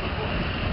何?